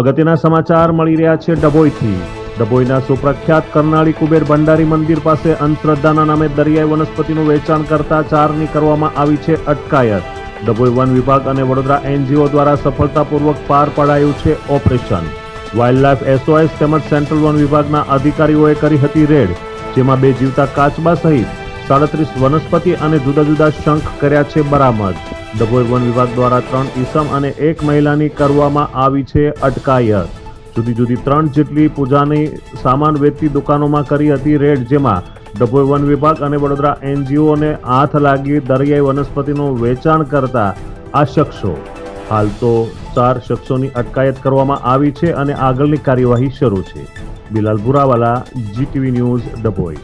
અગત્યના સમાચાર મળી રહ્યા છે ડભોઈથી. ડભોઈના સુપ્રખ્યાત કરનાળી કુબેર ભંડારી મંદિર પાસે અંધશ્રદ્ધાના નામે દરિયાઈ વનસ્પતિનું વેચાણ કરતા ચારની કરવામાં આવી છે અટકાયત. ડભોઈ વન વિભાગ અને વડોદરા એનજીઓ દ્વારા સફળતાપૂર્વક પાર પડાયું છે ઓપરેશન. વાઇલ્ડલાઇફ એસઓએસ તેમજ સેન્ટ્રલ વન વિભાગના અધિકારીઓએ કરી હતી રેડ, જેમાં બે જીવતા કાચબા સહિત સાડત્રીસ વનસ્પતિ અને જુદા જુદા શંખ કર્યા છે બરામદ. ડભોઈ વન વિભાગ દ્વારા ત્રણ ઈસમ અને એક મહિલાની કરવામાં આવી છે અટકાયત. જુદી જુદી ત્રણ જેટલી પૂજાની સામાન વેચતી દુકાનોમાં કરી હતી રેડ, જેમાં ડભોઈ વન વિભાગ અને વડોદરા એનજીઓને હાથ લાગી દરિયાઈ વનસ્પતિનું વેચાણ કરતા આ શખ્સો. હાલ તો ચાર શખ્સોની અટકાયત કરવામાં આવી છે અને આગળની કાર્યવાહી શરૂ છે. Bilal Bhurawala, GTV news, Dabhoi.